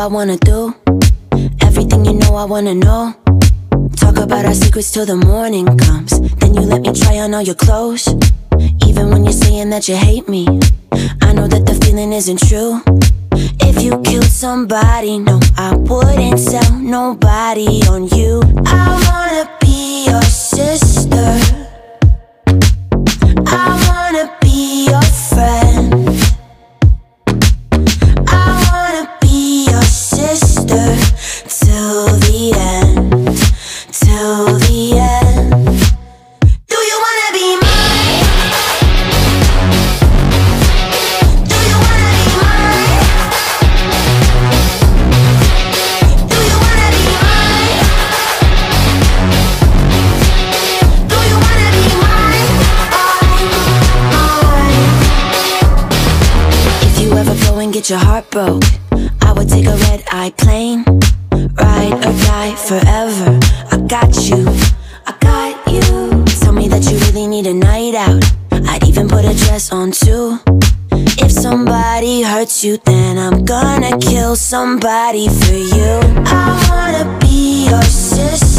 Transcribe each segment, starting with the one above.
I wanna do. Everything you know, I wanna know. Talk about our secrets till the morning comes. Then you let me try on all your clothes. Even when you're saying that you hate me, I know that the feeling isn't true. If you killed somebody, no, I wouldn't tell nobody on you. I get your heart broke, I would take a red eye plane, ride or die forever. I got you, I got you. Tell me that you really need a night out. I'd even put a dress on too. If somebody hurts you, then I'm gonna kill somebody for you. I wanna be your sister.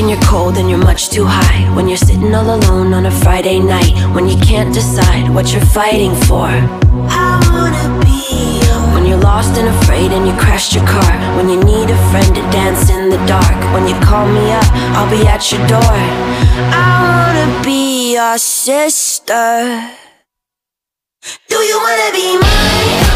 And you're cold and you're much too high. When you're sitting all alone on a Friday night. When you can't decide what you're fighting for. I wanna be When you're lost and afraid and you crashed your car. When you need a friend to dance in the dark. When you call me up, I'll be at your door. I wanna be your sister. Do you wanna be mine?